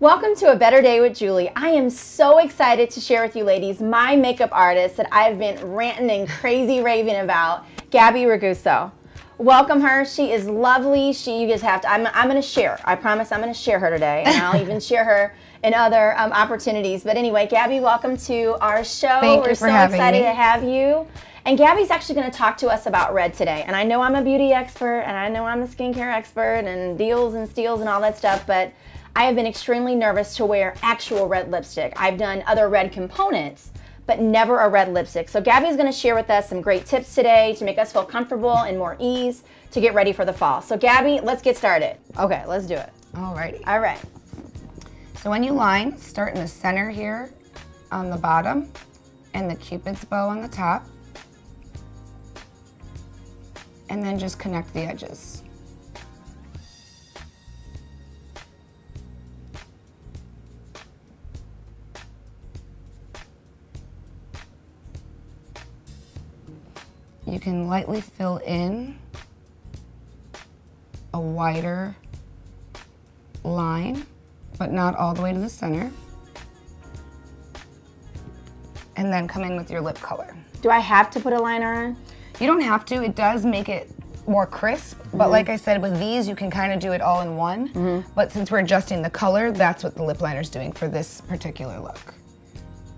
Welcome to A Better Day with Julie. I am so excited to share with you ladies my makeup artist that I've been ranting and crazy raving about, Gabby Raguso. Welcome her. She is lovely. She you just have to. I'm, I'm going to share. I promise I'm going to share her today, and I'll even share her in other um, opportunities. But anyway, Gabby, welcome to our show. Thank We're you for so excited me. to have you. And Gabby's actually going to talk to us about red today. And I know I'm a beauty expert, and I know I'm a skincare expert, and deals and steals and all that stuff, but I have been extremely nervous to wear actual red lipstick. I've done other red components, but never a red lipstick. So Gabby's going to share with us some great tips today to make us feel comfortable and more ease to get ready for the fall. So Gabby, let's get started. Okay, let's do it. Alrighty. All right. So when you line, start in the center here on the bottom and the cupid's bow on the top. And then just connect the edges. You can lightly fill in a wider line, but not all the way to the center. And then come in with your lip color. Do I have to put a liner on? You don't have to, it does make it more crisp, but mm-hmm. like I said, with these, you can kind of do it all in one. Mm-hmm. But since we're adjusting the color, that's what the lip liner's doing for this particular look.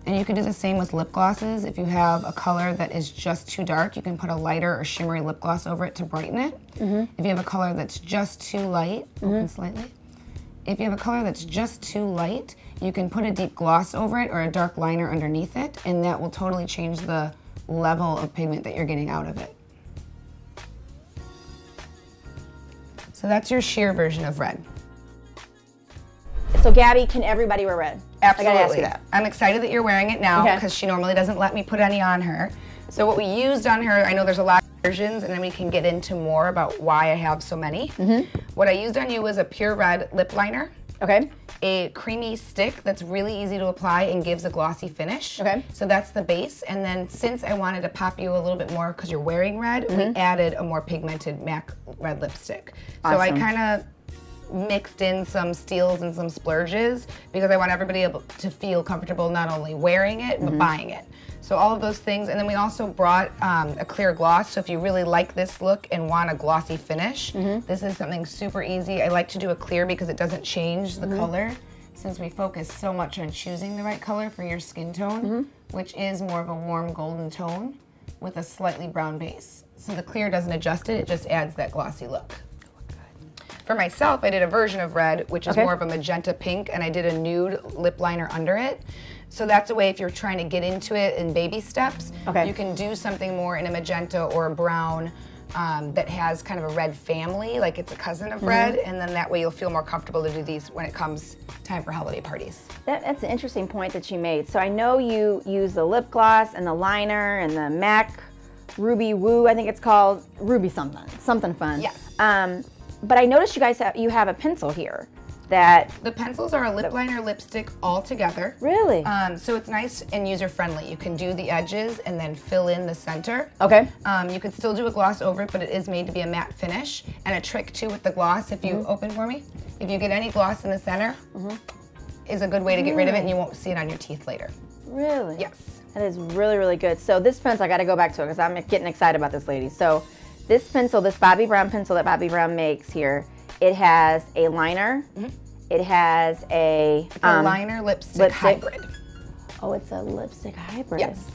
And you can do the same with lip glosses. If you have a color that is just too dark, you can put a lighter or shimmery lip gloss over it to brighten it. Mm-hmm. If you have a color that's just too light, open mm-hmm. slightly. If you have a color that's just too light, you can put a deep gloss over it or a dark liner underneath it, and that will totally change the level of pigment that you're getting out of it. So that's your sheer version of red. So Gabby, can everybody wear red? Absolutely. I gotta ask you that. I'm excited that you're wearing it now Okay. because she normally doesn't let me put any on her. So what we used on her, I know there's a lot of versions and then we can get into more about why I have so many. Mm-hmm. What I used on you was a pure red lip liner, Okay. a creamy stick that's really easy to apply and gives a glossy finish. Okay. So that's the base. And then since I wanted to pop you a little bit more because you're wearing red, Mm-hmm. we added a more pigmented MAC red lipstick. Awesome. So I kind of mixed in some steals and some splurges because I want everybody able to feel comfortable not only wearing it but mm-hmm. buying it. So all of those things, and then we also brought um, a clear gloss. So if you really like this look and want a glossy finish, mm-hmm. this is something super easy. I like to do a clear because it doesn't change the mm-hmm. color. Since we focus so much on choosing the right color for your skin tone, which is more of a warm golden tone with a slightly brown base. So the clear doesn't adjust it; it just adds that glossy look. For myself, I did a version of red, which is Okay. more of a magenta pink, and I did a nude lip liner under it. So that's a way if you're trying to get into it in baby steps, Okay. you can do something more in a magenta or a brown um, that has kind of a red family, like it's a cousin of red, and then that way you'll feel more comfortable to do these when it comes time for holiday parties. That, that's an interesting point that you made. So I know you use the lip gloss and the liner and the MAC Ruby Woo, I think it's called Ruby something, something fun. Yes. Um, but I noticed you guys have you have a pencil here that The pencils are a lip liner lipstick all together. really. Um, so it's nice and user friendly. You can do the edges and then fill in the center. okay. Um, you could still do a gloss over it, but it is made to be a matte finish. And a trick too with the gloss, if you Mm-hmm. open for me, if you get any gloss in the center, is a good way to get rid of it and you won't see it on your teeth later. Really? Yes. That is really, really good. So this pencil, I got to go back to it because I'm getting excited about this lady. So this pencil, this Bobbi Brown pencil that Bobbi Brown makes here, it has a liner. It has a, A um, liner lipstick, lipstick. hybrid. oh, it's a lipstick hybrid. Yes.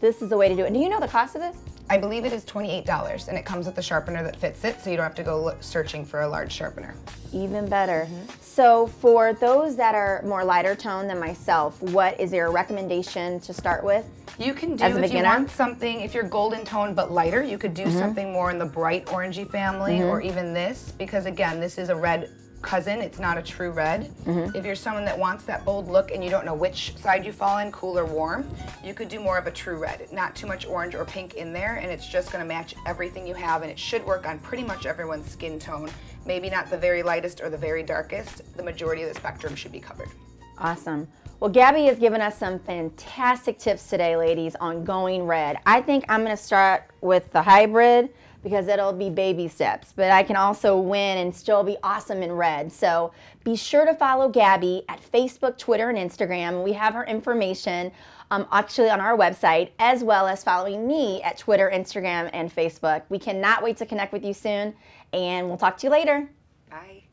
This is the way to do it. Do you know the cost of this? I believe it is $28 and it comes with a sharpener that fits it so you don't have to go look, searching for a large sharpener. Even better. So for those that are more lighter tone than myself, what is your recommendation to start with? You can do As a if you beginner? want something, if you're golden tone but lighter, you could do Mm-hmm. something more in the bright orangey family or even this because again, this is a red cousin, it's not a true red. Mm-hmm. If you're someone that wants that bold look and you don't know which side you fall in, cool or warm, you could do more of a true red. Not too much orange or pink in there and it's just gonna match everything you have and it should work on pretty much everyone's skin tone. Maybe not the very lightest or the very darkest, the majority of the spectrum should be covered. Awesome. Well, Gabby has given us some fantastic tips today, ladies, on going red. I think I'm going to start with the hybrid because it'll be baby steps, but I can also win and still be awesome in red. So be sure to follow Gabby at Facebook, Twitter, and Instagram. We have her information um, actually on our website, as well as following me at Twitter, Instagram, and Facebook. We cannot wait to connect with you soon, and we'll talk to you later. Bye.